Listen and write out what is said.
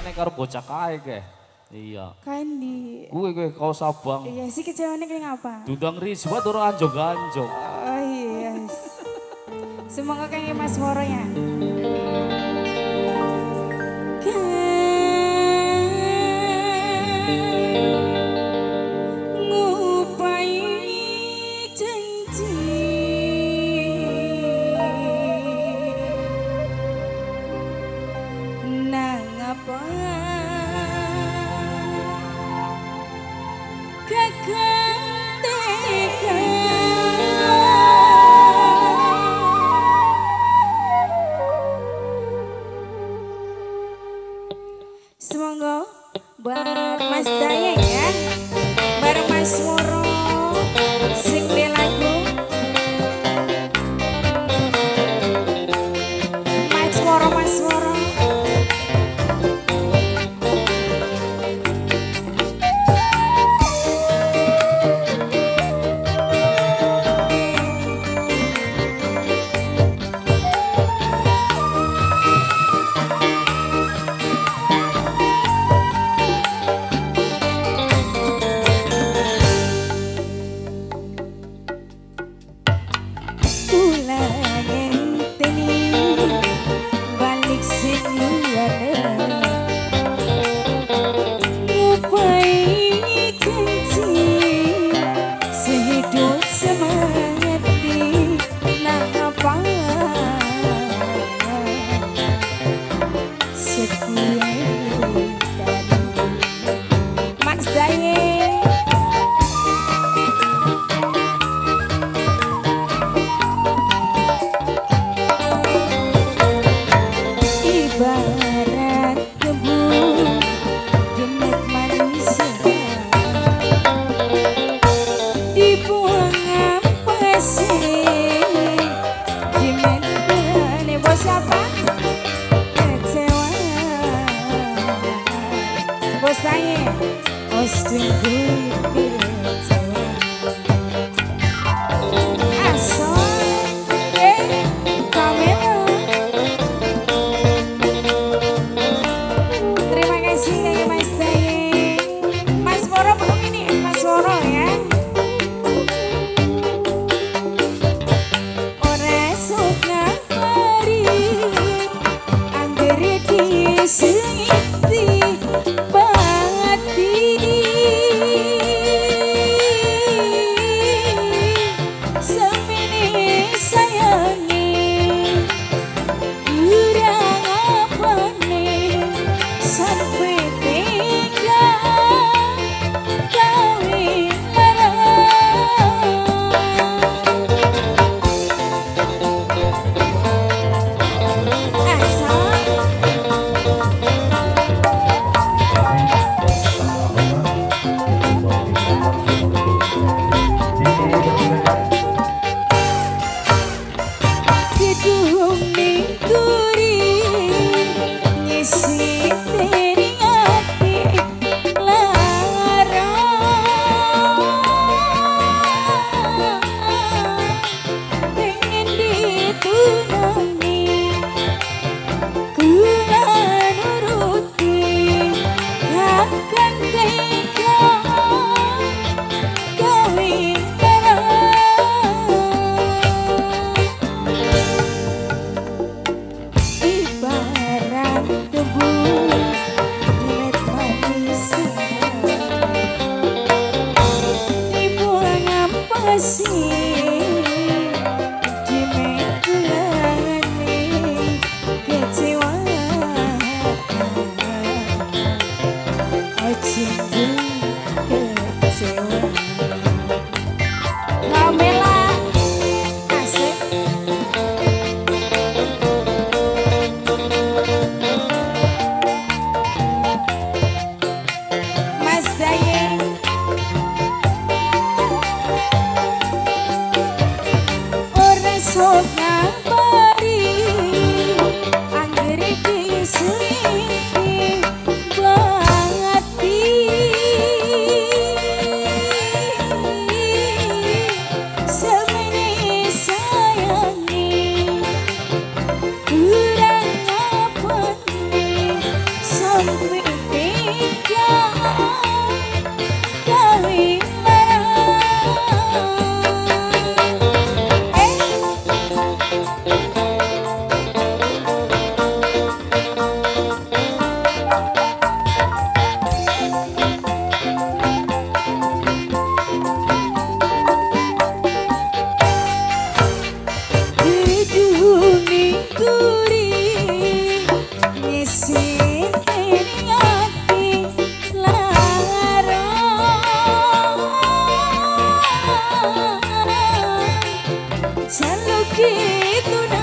kecewane karo bocah kae ke. Iya. Kain di. Kuwi kuwi kau sabang. Iya sih kecewane kene apa? Dudang Rizwa turu anjong-anjong. Oh iya. Semoga kayak Mas Moro ya. Good. I açıldı. की तूने